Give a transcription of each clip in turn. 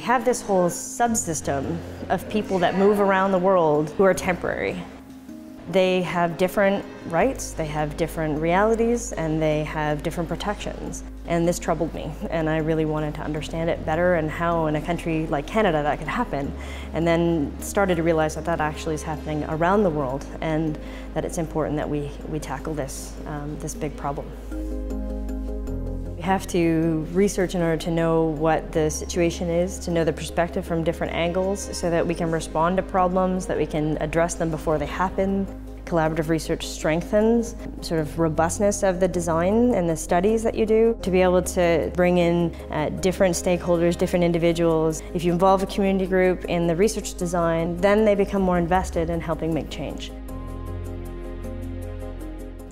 have this whole subsystem of people that move around the world who are temporary. They have different rights, they have different realities, and they have different protections. And this troubled me, and I really wanted to understand it better and how in a country like Canada that could happen. And then started to realize that that actually is happening around the world and that it's important that we, we tackle this, um, this big problem have to research in order to know what the situation is, to know the perspective from different angles so that we can respond to problems, that we can address them before they happen. Collaborative research strengthens sort of robustness of the design and the studies that you do to be able to bring in uh, different stakeholders, different individuals. If you involve a community group in the research design, then they become more invested in helping make change.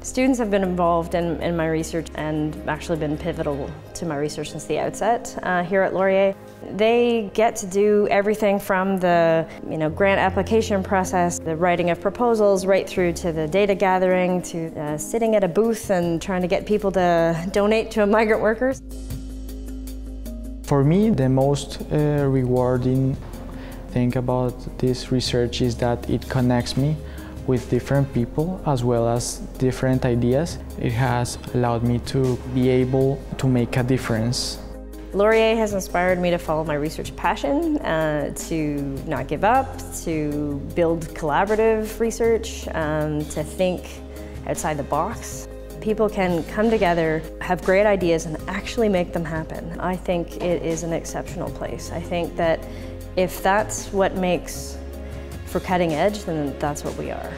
Students have been involved in, in my research and actually been pivotal to my research since the outset uh, here at Laurier. They get to do everything from the you know, grant application process, the writing of proposals, right through to the data gathering, to uh, sitting at a booth and trying to get people to donate to migrant workers. For me, the most uh, rewarding thing about this research is that it connects me with different people as well as different ideas. It has allowed me to be able to make a difference. Laurier has inspired me to follow my research passion, uh, to not give up, to build collaborative research, um, to think outside the box. People can come together, have great ideas, and actually make them happen. I think it is an exceptional place. I think that if that's what makes for cutting edge, then that's what we are.